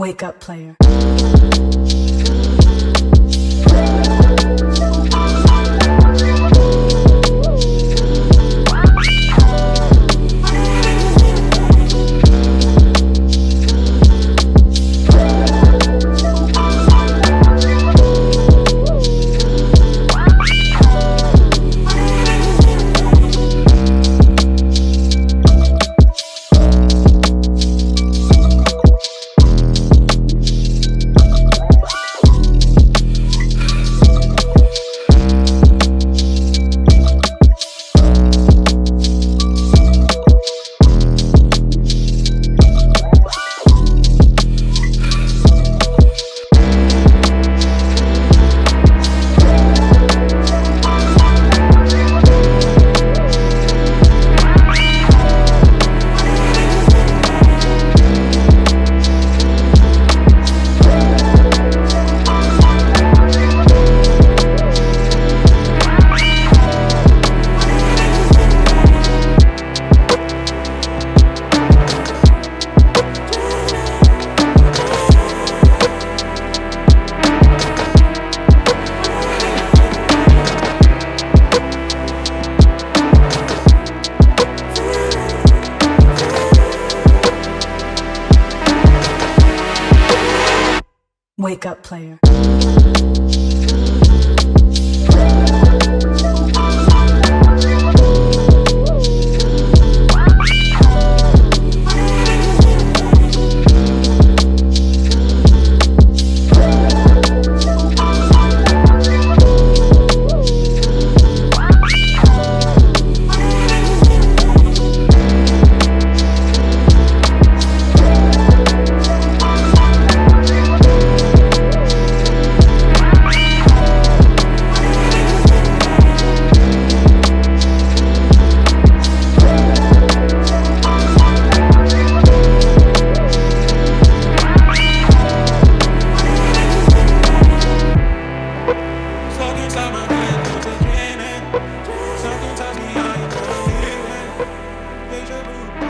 Wake up, player. Wake up, player. Hallelujah.